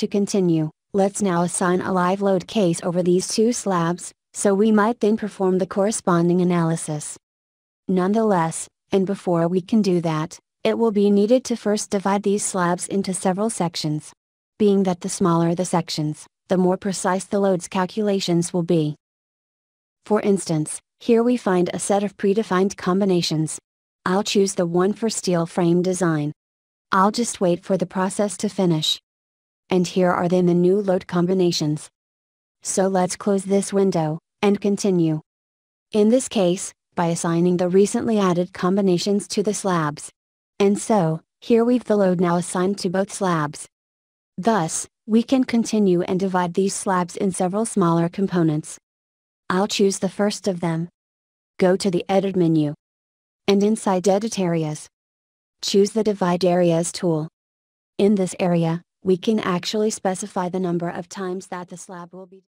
To continue, let's now assign a live load case over these two slabs, so we might then perform the corresponding analysis. Nonetheless, and before we can do that, it will be needed to first divide these slabs into several sections. Being that the smaller the sections, the more precise the loads calculations will be. For instance, here we find a set of predefined combinations. I'll choose the one for steel frame design. I'll just wait for the process to finish. And here are then the new load combinations. So let's close this window, and continue. In this case, by assigning the recently added combinations to the slabs. And so, here we've the load now assigned to both slabs. Thus, we can continue and divide these slabs in several smaller components. I'll choose the first of them. Go to the Edit menu. And inside Edit Areas, choose the Divide Areas tool. In this area, we can actually specify the number of times that the slab will be